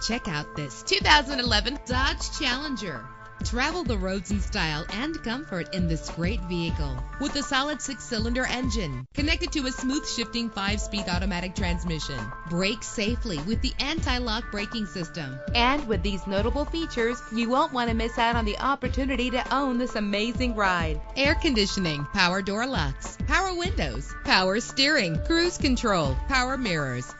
Check out this 2011 Dodge Challenger. Travel the roads in style and comfort in this great vehicle with a solid six cylinder engine connected to a smooth shifting five speed automatic transmission. Brake safely with the anti lock braking system. And with these notable features, you won't want to miss out on the opportunity to own this amazing ride. Air conditioning, power door locks, power windows, power steering, cruise control, power mirrors